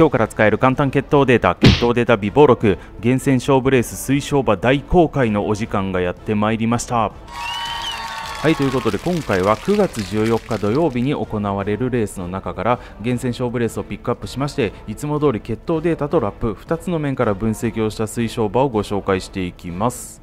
今日から使える簡単決闘データ決闘データ微暴録厳選勝負レース推奨馬大公開のお時間がやってまいりました。はいということで今回は9月14日土曜日に行われるレースの中から厳選勝負レースをピックアップしましていつも通り決闘データとラップ2つの面から分析をした推奨馬をご紹介していきます。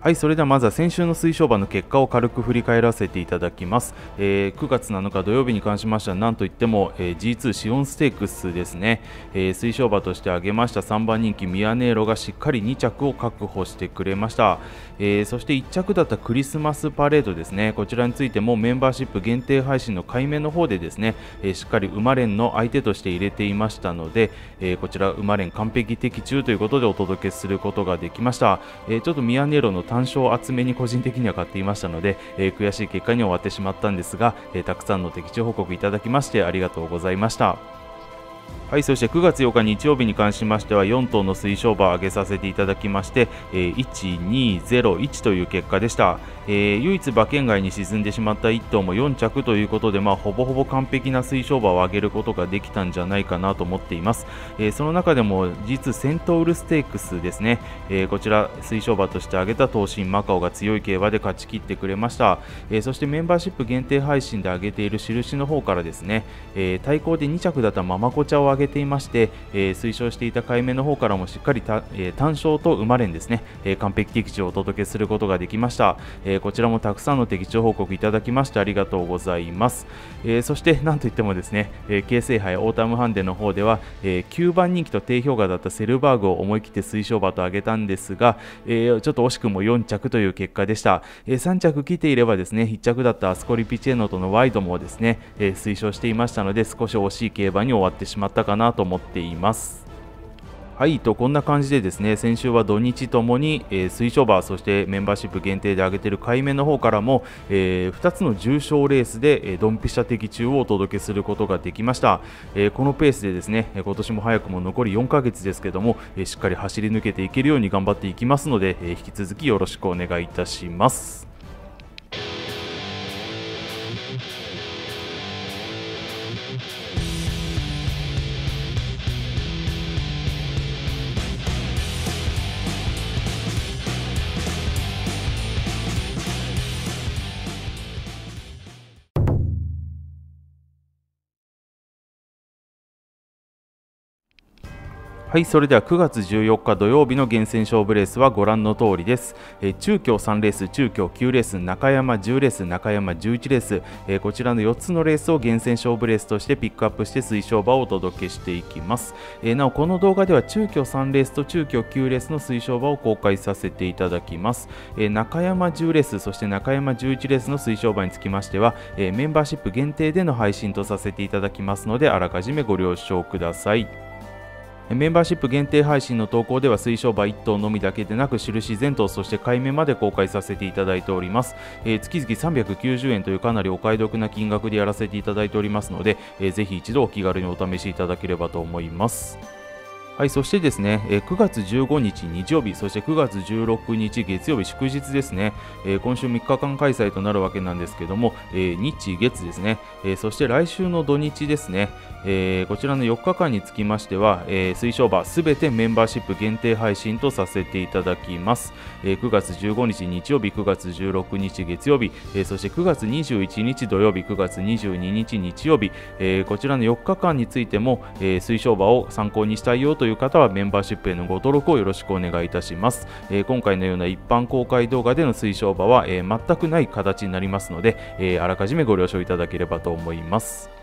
はいそれではまずは先週の推奨馬の結果を軽く振り返らせていただきます、えー、9月7日土曜日に関しましてはなんといっても、えー、G2 シオンステークスですね、えー、推奨馬として挙げました3番人気ミヤネーロがしっかり2着を確保してくれました、えー、そして1着だったクリスマスパレードですね。こちらについてもメンバーシップ限定配信の海面の方でですね、えー、しっかり馬連の相手として入れていましたので、えー、こちら馬連完璧的中ということでお届けすることができました、えー、ちょっとミヤネーロの単勝厚めに個人的には買っていましたので、えー、悔しい結果に終わってしまったんですが、えー、たくさんの的中報告いただきましてありがとうございました。はいそして9月8日日曜日に関しましては4頭の推奨馬を上げさせていただきまして、えー、1201という結果でした、えー、唯一馬券外に沈んでしまった1頭も4着ということで、まあ、ほぼほぼ完璧な推奨馬を上げることができたんじゃないかなと思っています、えー、その中でも実セントウルステークスですね、えこちら推奨馬として挙げた東進マカオが強い競馬で勝ち切ってくれました、えそしてメンバーシップ限定配信で挙げている印の方からですね、え対抗で2着だったママコチャを上げていまして、えー、推奨していた海面の方からもしっかりた、えー、単勝と馬連ですね、えー、完璧的中をお届けすることができました、えこちらもたくさんの的中報告いただきましてありがとうございます、えそしてなんといってもですね、え京成杯オータムハンデの方では、え9番人気と低評価だったセルバーグを思い切って推奨馬と挙げたんですが、えちょっと惜しくも4着という結果でした、え3着来ていればですね1着だったアスコリピチェーノとのワイドもですね、え推奨していましたので少し惜しい競馬に終わってしまったかなと思っています。はいとこんな感じでですね先週は土日ともに、えー、水晶馬そしてメンバーシップ限定で上げてる海面の方からも、えー、2つの重賞レースで、えー、ドンピシャ的中をお届けすることができました、えー、このペースでですね今年も早くも残り4ヶ月ですけども、え、しっかり走り抜けていけるように頑張っていきますので、え、引き続きよろしくお願いいたしますはいそれでは9月14日土曜日の厳選勝負レースはご覧の通りです、えー、中京3レース中京9レース中山10レース中山11レース、えー、こちらの4つのレースを厳選勝負レースとしてピックアップして推奨馬をお届けしていきます、えー、なおこの動画では中京3レースと中京9レースの推奨馬を公開させていただきます、え中山10レースそして中山11レースの推奨馬につきましては、えメンバーシップ限定での配信とさせていただきますのであらかじめご了承ください。メンバーシップ限定配信の投稿では推奨馬1頭のみだけでなく印全頭そして買い目まで公開させていただいております、えー、月々390円というかなりお買い得な金額でやらせていただいておりますので、えー、ぜひ一度お気軽にお試しいただければと思いますはい、そしてですね、え9月15日日曜日、そして9月16日月曜日祝日ですね、え今週3日間開催となるわけなんですけども、え日月ですね、えそして来週の土日ですね、えこちらの4日間につきましては、え推奨馬すべてメンバーシップ限定配信とさせていただきます、え9月15日日曜日、9月16日月曜日、えそして9月21日土曜日、9月22日日曜日、えこちらの4日間についても、え推奨馬を参考にしたいよといういう方はメンバーシップへのご登録をよろしくお願いいたします、えー、今回のような一般公開動画での推奨馬は、えー、全くない形になりますので、えー、あらかじめご了承いただければと思います。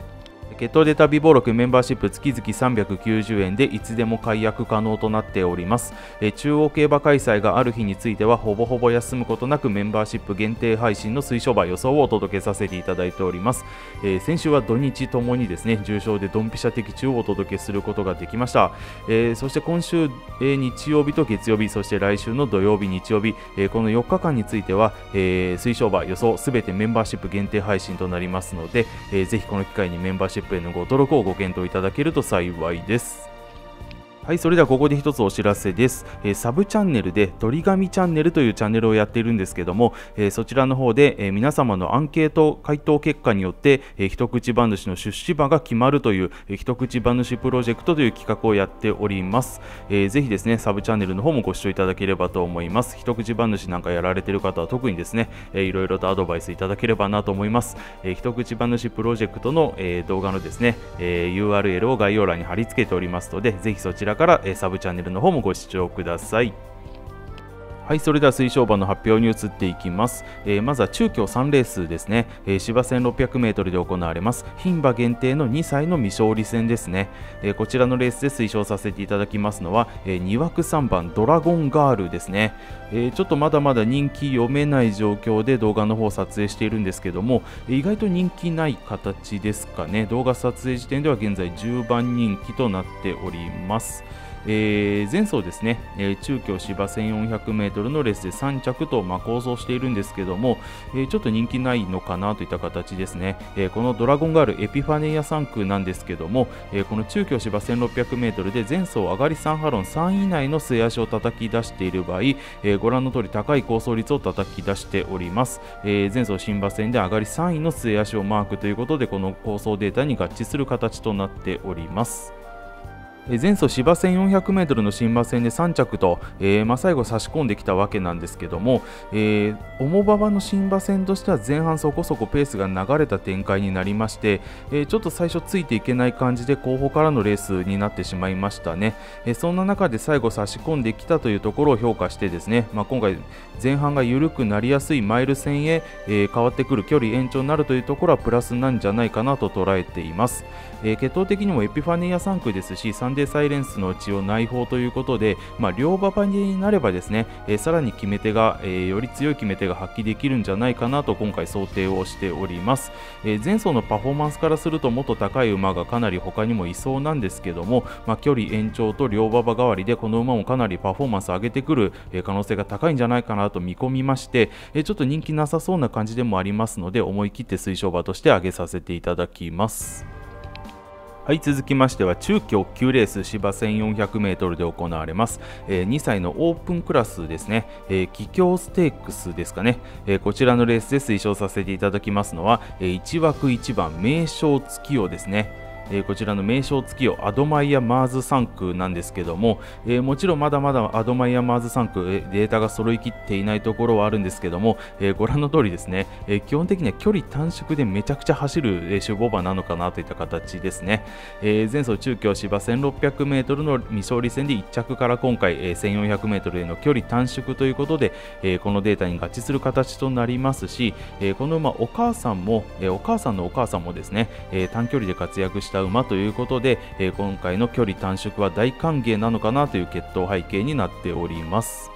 決闘データ備忘録メンバーシップ月々390円でいつでも解約可能となっております、え中央競馬開催がある日についてはほぼほぼ休むことなくメンバーシップ限定配信の推奨馬予想をお届けさせていただいております、え、先週は土日ともにですね重賞でドンピシャ的中をお届けすることができました、え、そして今週、え、日曜日と月曜日そして来週の土曜日日曜日、えこの4日間については、え推奨馬予想すべてメンバーシップ限定配信となりますので、え、ぜひこの機会にメンバーシップップへのご登録をご検討いただけると幸いです。はいそれではここで一つお知らせです、えー、サブチャンネルで鳥神チャンネルというチャンネルをやっているんですけども、えー、そちらの方で、えー、皆様のアンケート回答結果によって、え一口馬主の出資馬が決まるという、え一口馬主プロジェクトという企画をやっております、えー、ぜひですねサブチャンネルの方もご視聴いただければと思います。一口馬主なんかやられている方は特にですね、えー、いろいろとアドバイスいただければなと思います、え、一口馬主プロジェクトの、え動画のですね、え URL を概要欄に貼り付けておりますのでぜひそちらから、えサブチャンネルの方もご視聴ください。はい、それでは水晶馬の発表に移っていきます。えー、まずは中京3レースですね。えー、芝 1600m で行われます。牝馬限定の2歳の未勝利戦ですね。えー、こちらのレースで推奨させていただきますのは、え2枠3番ドラゴンガールですね。えちょっとまだまだ人気読めない状況で動画の方を撮影しているんですけども、意外と人気ない形ですかね。動画撮影時点では現在10番人気となっております。えー、前走ですね、えー、中京芝 1400m のレースで3着と、まあ、構想しているんですけども、えー、ちょっと人気ないのかなといった形ですね、えこのドラゴンガールエピファネイア3区なんですけども、えこの中京芝 1600m で前走上がり3ハロン3位以内の末足を叩き出している場合、えご覧の通り高い構想率を叩き出しております、え前走新馬戦で上がり3位の末足をマークということでこの構想データに合致する形となっております。前走芝 1400m の新馬戦で3着と、えー、まあ、最後差し込んできたわけなんですけども、えー、重馬場の新馬戦としては前半そこそこペースが流れた展開になりまして、えー、ちょっと最初ついていけない感じで後方からのレースになってしまいましたね、えそんな中で最後差し込んできたというところを評価してですね、まあ、今回前半が緩くなりやすいマイル戦へ、え変わってくる距離延長になるというところはプラスなんじゃないかなと捉えています、え血統的にもエピファネイア3区ですしデーサイレンスのうちを内包ということで、まあ、両馬場になればですね、えー、さらに決め手が、えー、より強い決め手が発揮できるんじゃないかなと今回想定をしております、えー、前走のパフォーマンスからするともっと高い馬がかなり他にもいそうなんですけども、まあ、距離延長と両馬場代わりでこの馬もかなりパフォーマンス上げてくる、え可能性が高いんじゃないかなと見込みまして、えちょっと人気なさそうな感じでもありますので思い切って推奨馬として上げさせていただきます。はい続きましては中京9レース芝 1400m で行われます、えー、2歳のオープンクラスですね、えー、桔梗ステークスですかね、えー、こちらのレースで推奨させていただきますのは、え、1枠1番メイショウツキヨですね。えー、こちらの名称付きをアドマイヤマーズ産駒なんですけども、えー、もちろんまだまだアドマイヤマーズ産駒、えー、データが揃いきっていないところはあるんですけども、えご覧の通りですね、え基本的には距離短縮でめちゃくちゃ走る、えー、種牡馬なのかなといった形ですね、え前走中京芝 1600m の未勝利戦で1着から今回、え 1400m への距離短縮ということで、えこのデータに合致する形となりますし、えこの馬お母さんも、えお母さんのお母さんもですね、え短距離で活躍したした馬ということで、え、今回の距離短縮は大歓迎なのかなという決闘背景になっております。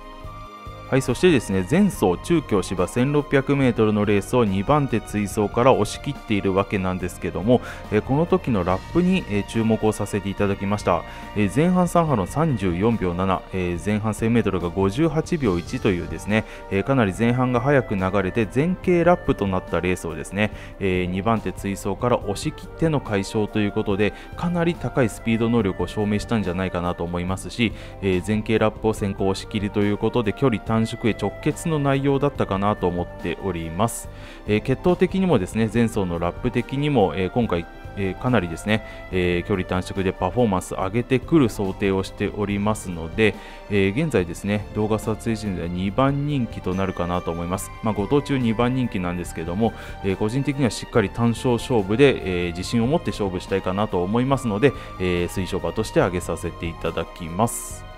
はい、そしてですね前走中京芝 1600m のレースを2番手追走から押し切っているわけなんですけども、えこの時のラップに、え注目をさせていただきました、え前半3波の34秒7、え前半 1000m が58秒1というですね、えかなり前半が早く流れて前傾ラップとなったレースをですね、え2番手追走から押し切っての快勝ということでかなり高いスピード能力を証明したんじゃないかなと思いますし、え前傾ラップを先行押し切りということで距離短縮へ直結の内容だったかなと思っております、え、血統的にもですね前走のラップ的にも、え、今回え、かなりですね、えー、距離短縮でパフォーマンス上げてくる想定をしておりますので、えー、現在ですね動画撮影時では2番人気となるかなと思います、まあ、5頭中2番人気なんですけども、え個人的にはしっかり単勝勝負で、え自信を持って勝負したいかなと思いますので、え推奨馬として挙げさせていただきます。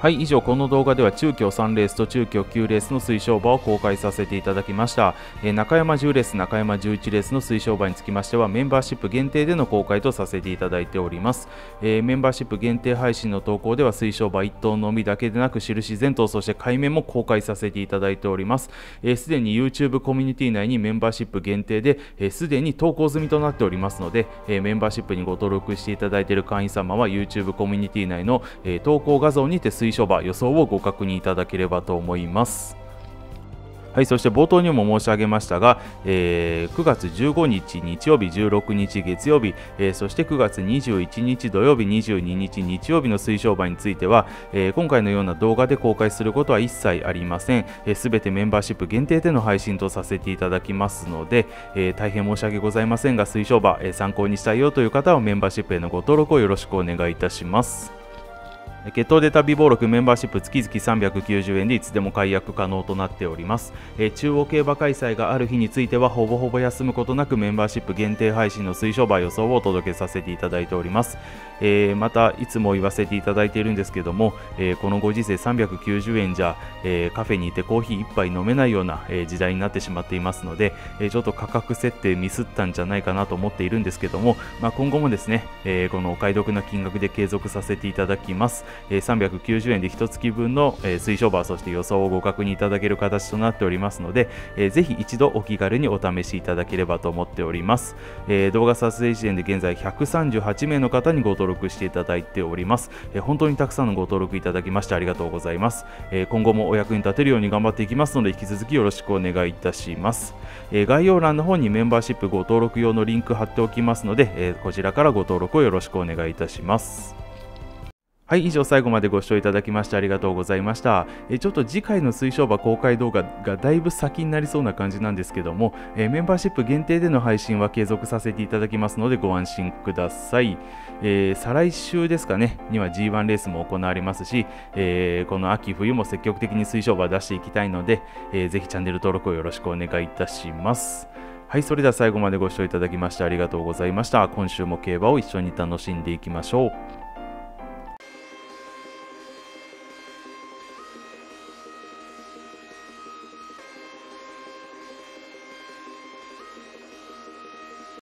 はい以上この動画では中京3レースと中京9レースの推奨馬を公開させていただきました、えー、中山10レース中山11レースの推奨馬につきましてはメンバーシップ限定での公開とさせていただいております、えー、メンバーシップ限定配信の投稿では推奨馬1頭のみだけでなく印全頭そして海面も公開させていただいております。すで、えー、に YouTube コミュニティ内にメンバーシップ限定ですで、に投稿済みとなっておりますので、えメンバーシップにご登録していただいている会員様は YouTube コミュニティ内の、え投稿画像にて推奨馬予想をご確認いただければと思いますはい、そして冒頭にも申し上げましたが、えー、9月15日日曜日、16日月曜日、えー、そして9月21日土曜日、22日日曜日の水商売については、えー、今回のような動画で公開することは一切ありません。す、べ、てメンバーシップ限定での配信とさせていただきますので、え、大変申し訳ございませんが、水商売、え、参考にしたいよという方はメンバーシップへのご登録をよろしくお願いいたします。血統データ備忘録メンバーシップ月々390円でいつでも解約可能となっております、え中央競馬開催がある日についてはほぼほぼ休むことなくメンバーシップ限定配信の推奨売予想をお届けさせていただいております、えー、またいつも言わせていただいているんですけども、えー、このご時世390円じゃ、えー、カフェにいてコーヒー1杯飲めないような、え時代になってしまっていますので、えちょっと価格設定ミスったんじゃないかなと思っているんですけども、まあ、今後もですね、えこのお買い得な金額で継続させていただきます、え390円で1月分の、え推奨バーそして予想をご確認いただける形となっておりますので、えー、ぜひ一度お気軽にお試しいただければと思っております、え動画撮影時点で現在138名の方にご登録録していただいております、え本当にたくさんのご登録いただきましてありがとうございます、え今後もお役に立てるように頑張っていきますので引き続きよろしくお願いいたします、え概要欄の方にメンバーシップご登録用のリンク貼っておきますので、えこちらからご登録をよろしくお願いいたします。はい、以上最後までご視聴いただきましてありがとうございました。えちょっと次回の推奨馬公開動画がだいぶ先になりそうな感じなんですけども、えメンバーシップ限定での配信は継続させていただきますのでご安心ください。えー、再来週ですかね、には G1 レースも行われますし、えー、この秋冬も積極的に推奨馬出していきたいので、えー、ぜひチャンネル登録をよろしくお願いいたします。はい、それでは最後までご視聴いただきましてありがとうございました。今週も競馬を一緒に楽しんでいきましょう。